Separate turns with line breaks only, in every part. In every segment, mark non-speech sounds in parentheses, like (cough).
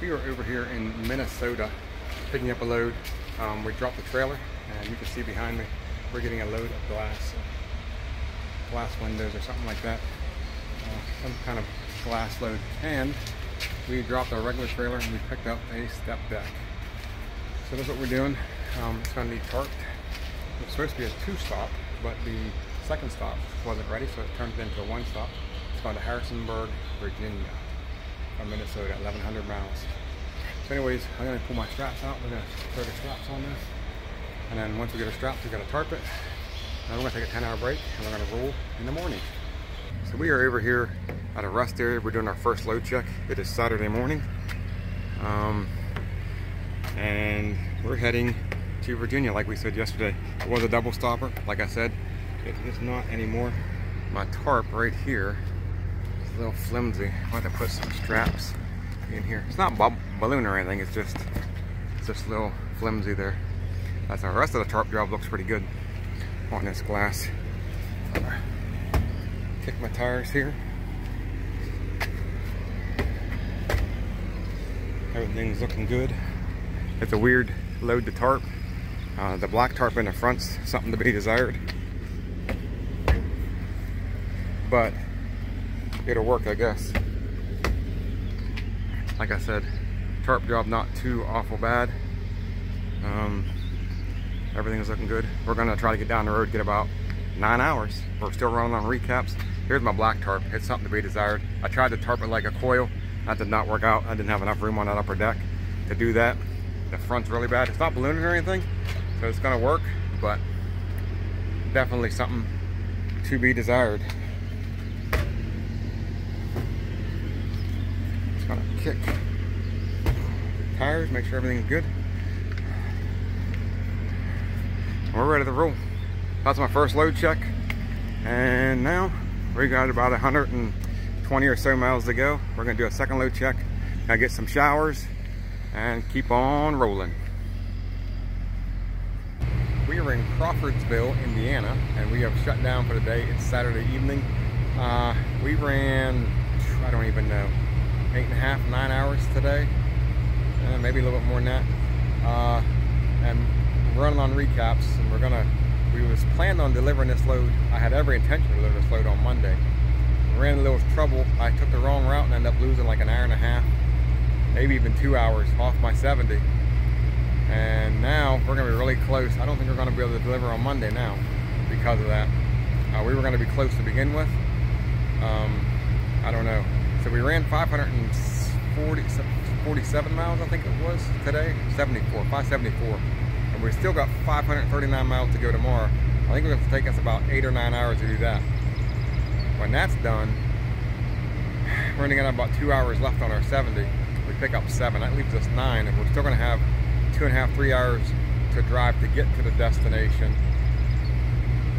we are over here in Minnesota picking up a load. Um, we dropped the trailer and you can see behind me we're getting a load of glass, glass windows or something like that. Uh, some kind of glass load. And we dropped our regular trailer and we picked up a step deck. So that's what we're doing. Um, it's going to need tarped. It's supposed to be a two-stop, but the second stop wasn't ready, so it turned into a one-stop. It's going to Harrisonburg, Virginia from Minnesota, 1,100 miles. So anyways, I'm to pull my straps out. We're to throw the straps on this. And then once we get our straps, we're to tarp it. Then we're to take a 10 hour break and we're to roll in the morning. So we are over here at a rest area. We're doing our first load check. It is Saturday morning. Um, and we're heading to Virginia like we said yesterday. It was a double stopper. Like I said, it is not anymore. My tarp right here little flimsy. I have to put some straps in here. It's not balloon or anything. It's just, it's just a little flimsy there. That's the rest of the tarp job looks pretty good on this glass. Kick my tires here. Everything's looking good. It's a weird load to tarp. Uh, the black tarp in the front's something to be desired. But it'll work, I guess. Like I said, tarp job not too awful bad. Um, everything's looking good. We're gonna try to get down the road, get about nine hours. We're still running on recaps. Here's my black tarp. It's something to be desired. I tried to tarp it like a coil. That did not work out. I didn't have enough room on that upper deck to do that. The front's really bad. It's not ballooning or anything, so it's gonna work, but definitely something to be desired. Just gonna kick tires, make sure everything's good. We're ready to roll. That's my first load check. And now we got about 120 or so miles to go. We're gonna do a second load check. Get some showers and keep on rolling. We are in Crawfordsville, Indiana, and we have shut down for the day. It's Saturday evening. Uh, we ran, I don't even know, eight and a half, nine hours today. Uh, maybe a little bit more than that. Uh, and running on recaps, and we're gonna, we was planning on delivering this load. I had every intention to deliver this load on Monday. Ran into a little trouble. I took the wrong route and ended up losing like an hour and a half maybe even two hours off my 70. And now we're gonna be really close. I don't think we're gonna be able to deliver on Monday now because of that. Uh, we were gonna be close to begin with. Um, I don't know. So we ran 540, 47 miles, I think it was today, 74, 574. And we still got 539 miles to go tomorrow. I think it's gonna take us about eight or nine hours to do that. When that's done, (sighs) we're only got about two hours left on our 70 we pick up seven. That leaves us nine, and we're still going to have two and a half, three hours to drive to get to the destination.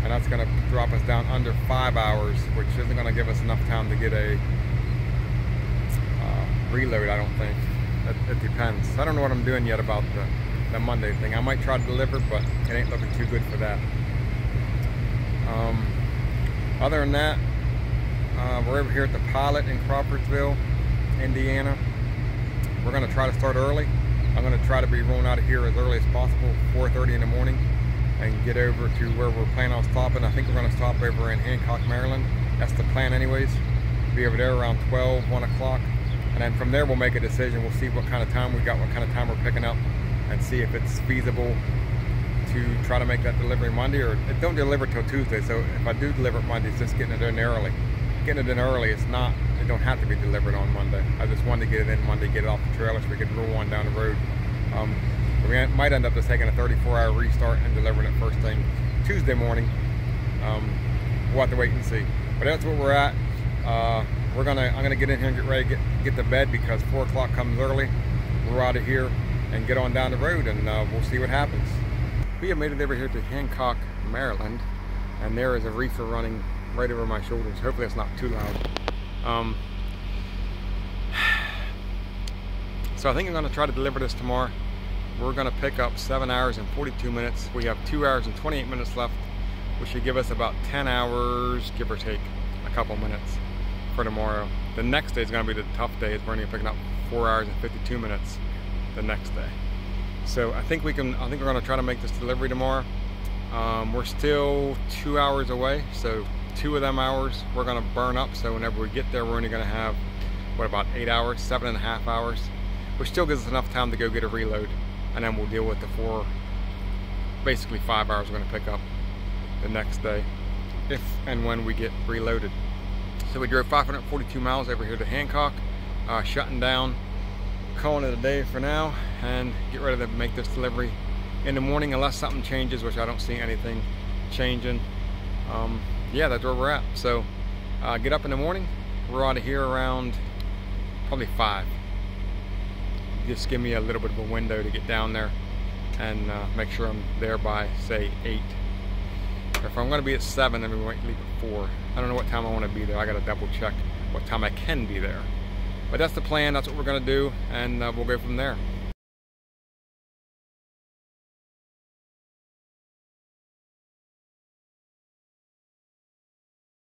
And that's going to drop us down under five hours, which isn't going to give us enough time to get a reload, I don't think. It, it, depends. I don't know what I'm doing yet about the, the Monday thing. I might try to deliver, but it ain't looking too good for that. Um, other than that, uh, we're over here at the Pilot in Crawfordsville, Indiana. We're gonna try to start early. I'm gonna try to be rolling out of here as early as possible, 4.30 in the morning, and get over to where we're planning on stopping. I think we're gonna stop over in Hancock, Maryland. That's the plan anyways. Be over there around 12, 1 o'clock. And then from there we'll make a decision. We'll see what kind of time we got, what kind of time we're picking up, and see if it's feasible to try to make that delivery Monday or don't deliver till Tuesday. So if I do deliver it Monday, it's just getting it in early. Getting it in early, it's not it don't have to be delivered on Monday. I just wanted to get it in Monday, get it off the trailer so we could roll on down the road. Um, we might end up just taking a 34-hour restart and delivering it first thing Tuesday morning. Um, we'll have to wait and see. But that's where we're at. Uh, we're gonna, I'm gonna get in here and get ready, get get to bed because four o'clock comes early. We're out of here and get on down the road, and uh, we'll see what happens. We have made it over here to Hancock, Maryland, and there is a reefer running right over my shoulders. Hopefully, it's not too loud. Um, (sighs) so I think I'm to try to deliver this tomorrow. We're to pick up 7 hours and 42 minutes. We have 2 hours and 28 minutes left, which should give us about 10 hours, give or take a couple minutes. For tomorrow. The next day is going to be the tough day. It's burning picking up four hours and 52 minutes the next day. So I think we can. I think we're going to try to make this delivery tomorrow. Um, we're still two hours away, so two of them hours we're going to burn up. So whenever we get there, we're only going to have what about eight hours, seven and a half hours, which still gives us enough time to go get a reload, and then we'll deal with the four, basically five hours we're going to pick up the next day, if and when we get reloaded. So we drove 542 miles over here to Hancock, uh, shutting down, calling it a day for now, and get ready to make this delivery in the morning unless something changes, which I don't see anything changing. Um, yeah, that's where we're at. So uh, get up in the morning. We're out of here around probably five. Just give me a little bit of a window to get down there and uh, make sure I'm there by say eight if I'm going to be at 7, then we might leave at 4. I don't know what time I want to be there. I got to double check what time I can be there. But that's the plan. That's what we're going to do. And uh, we'll go from there.